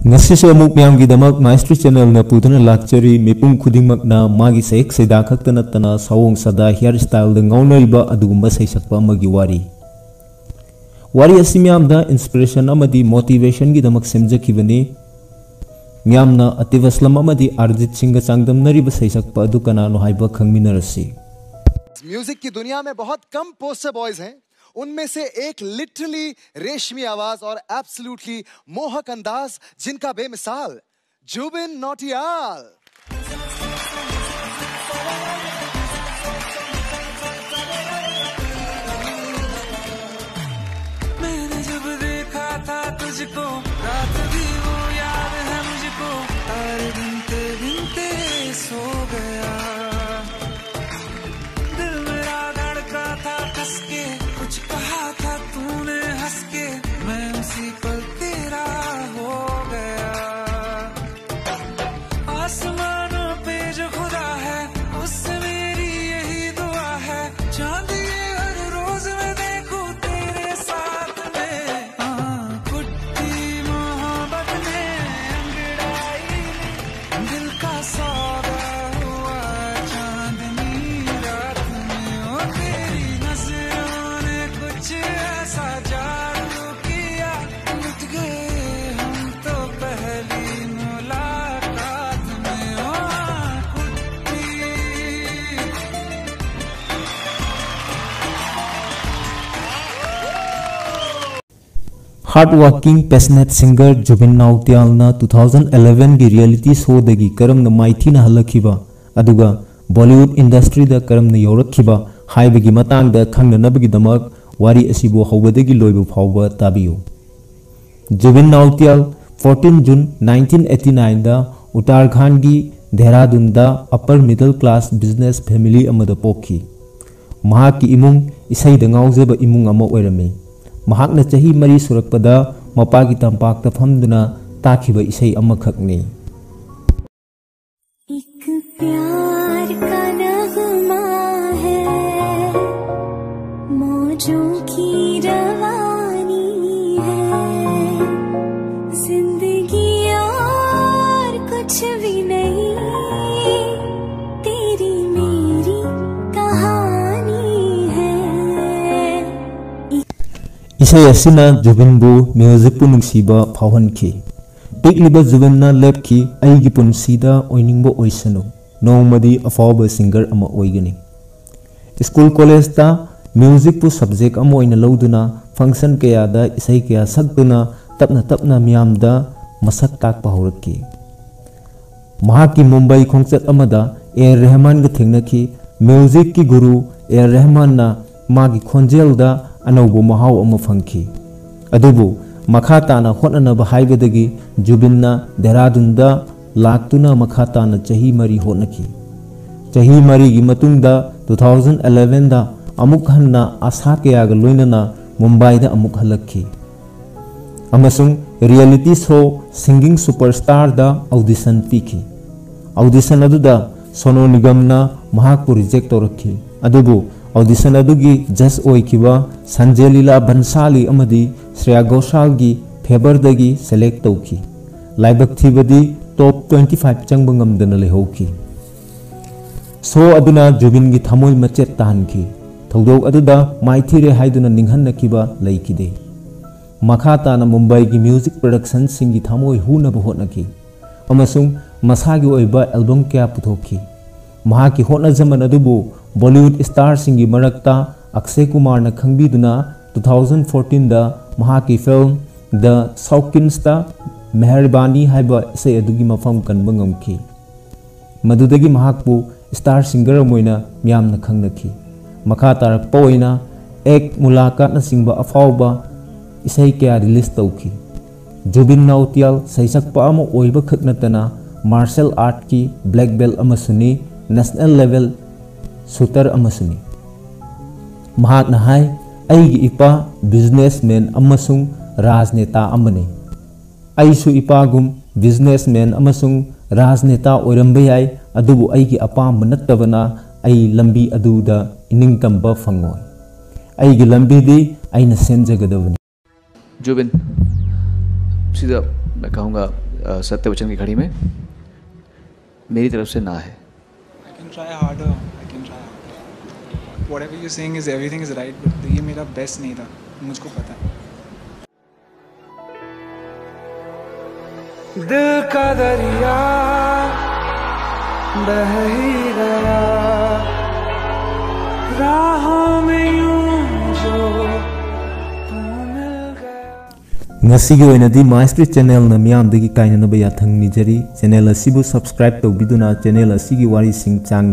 मुक्यामक मैस्ट्री channel पुदन लाचरी मेपू खुदमकना मागी सैक् सैदा खत नत्तना सवों सदा हेयर स्टाइल गौनब अदुबा की वारी वारी असी मामद इंसपीरेशन मोटिवेशन सेमजने मामना अतीब असलम अरजीत सिंह चादम सैसप अब कनानो खासी म्यूज़िक की दुनिया में बहुत कम पोस्टर बॉयज़ हैं उनमें से एक लिटरली रेशमी आवाज़ और एब्सोल्युटली मोहक अंदाज जिनका बेमिसाल Jubin Nautiyal. Hard working passionate singer Jubin Nautiyal ना 2011 की रियलिटी शो दगी करम माइथी अदुगा बॉलीवुड इंडस्ट्री दा करम दा वारी असिबो हौबदगी लोइबो फावबा ताबियो जुबिन नाउटियाल 14 जून 1989 दा उत्तराखंड की देहरादून दा upper middle class business family ꯃꯍꯥꯛꯅ ꯆꯍꯤ ꯃꯔꯤ ꯁꯨꯔꯛꯄꯗ ꯃꯄꯥꯒꯤ ꯇꯝꯄꯥꯛꯇ ꯐꯝꯗꯨꯅ ꯇꯥꯈꯤꯕ ꯏꯁꯩ ꯑꯃꯈꯛꯅꯤ इसई जुबिन बु म्यूज़िक पुनसीब फाउनखी पेली जुबिन लेपी पुनसीब ओसनु नौमदी अफाब सिंगर अमगनी स्कूल कॉलेज म्यूज़िक पु सब्जेक्ट लौदना फ़ंक्शन क्या इसई क्या सकना तपना तपना मैम मसक तापी मुंबई खोचद एर रेहमान थेनखी म्यूज़िक की गुरु एर रेहमान खोजेद ꯑꯅꯧꯕ ꯃꯍꯥꯎ ꯑꯃ ꯐꯪꯈꯤ ꯑꯗꯨꯕꯨ ꯃꯈꯥ ꯇꯥꯅ ꯍꯣꯠꯅꯅꯕ ꯍꯥꯏꯕꯗꯒꯤ ꯖꯨꯕꯤꯟꯅ ꯗꯦꯍꯔꯥꯗꯨꯟꯗ ꯂꯥꯛꯇꯨꯅ ꯃꯈꯥ ꯇꯥꯅ ꯆꯍꯤ ꯃꯔꯤ ꯍꯣꯠꯅꯈꯤ ꯆꯍꯤ ꯃꯔꯤꯒꯤ ꯃꯇꯨꯡꯗ ꯇꯨ ꯊꯥꯎꯖꯟ ꯑꯦꯂꯕꯦꯟꯗ ꯑꯃꯨꯛ ꯍꯟꯅ ꯑꯁꯥ ꯀꯌꯥꯒ ꯂꯣꯏꯅꯅ ꯃꯨꯝꯕꯥꯏꯗ ꯑꯃꯨꯛ ꯍꯜꯂꯛꯈꯤ ꯑꯃꯁꯨꯡ ꯔꯤꯌꯦꯂꯤꯇꯤ ꯁꯣ ꯁꯤꯡꯒꯤꯡ ꯁꯨꯄꯔꯁꯇꯥꯔꯗ ꯑꯣꯗꯤꯁꯟ ꯄꯤꯈꯤ ꯑꯣꯗꯤꯁꯟ ꯑꯗꯨꯗ ꯁꯣꯅꯣ ꯅꯤꯒꯝꯅ ꯃꯍꯥꯛꯄꯨ ꯔꯤꯖꯦꯛ ꯇꯧꯔꯛꯈꯤ ꯑꯗꯨꯕꯨ ऑडिशन अदुगी जज ओइखिबा संजय लीला अमदी श्रेया घोषाल गी फेबर दगी सेलेक्ट तौखी लाइबक थीबदी टॉप 25 चंग ngamdana lehokhi सो अदुना जुबिन गी थमोय मचेत तानखी थौदोक अदुदा माइथीरे हाइदुना निंहन्नखिबा लेखिदे मखा ताना मुंबई की म्यूज़िक प्रोडक्शन सिंगी क्या अदुबु बॉलीवुड स्टार सिंगी मरक्ता अक्षय कुमार न खंगबीदुना 2014 दा महाकी फ़िल्म द सौकिन्सता मेहरबानी हाइबा से अदुगी मफम कनबा महाकपु स्टार सिंगर मोइना म्यामना खंगनखी मखा तारकपा ओइना एक मुलाकात न सिंबा अफावबा इसै क्या रिलीज़ तौखी जुबिन नाउतियाल सैसकपा अमा ओइबा खक नतना मार्शल आर्ट की black belt अमसुनी national level shooter अमसुनी महाकना हाय ꯑꯩꯒꯤ ꯏꯄꯥ ꯕꯤꯖꯤꯅꯦꯁꯃꯦꯟ ꯑꯃꯁꯨꯡ ꯔꯥꯖꯅꯦꯇꯥ ꯑꯃꯅꯤ ꯑꯩꯁꯨ ꯏꯄꯥꯒꯨꯝ ꯕꯤꯖꯤꯅꯦꯁꯃꯦꯟ ꯑꯃꯁꯨꯡ ꯔꯥꯖꯅꯦꯇꯥ ꯑꯣꯏꯔꯝꯕ ꯌꯥꯏ ꯑꯗꯨꯕꯨ ꯑꯩꯒꯤ ꯑꯄꯥꯝꯕ ꯅꯠꯇꯕꯅ ꯑꯩ ꯂꯝꯕꯤ ꯑꯗꯨꯗ ꯏꯅꯤꯡꯇꯝꯕ ꯐꯪꯉꯣꯏ ꯑꯩꯒꯤ ꯂꯝꯕꯤꯗꯤ ꯑꯩꯅ ꯁꯦꯝꯖꯒꯗꯕꯅꯤ जुबिन सिदा मैं कहूँगा अ, सत्य वचन की घड़ी में मेरी तरफ से ना है I can try harder. I can try harder. Whatever you're saying is everything is right, but ये मेरा best नहीं था मुझको पता है दिल का दरिया बह ही गया maestri channel na miyam dagi kaina na baya thang nijari channel asibu subscribe to biduna channel asigi wari sing chang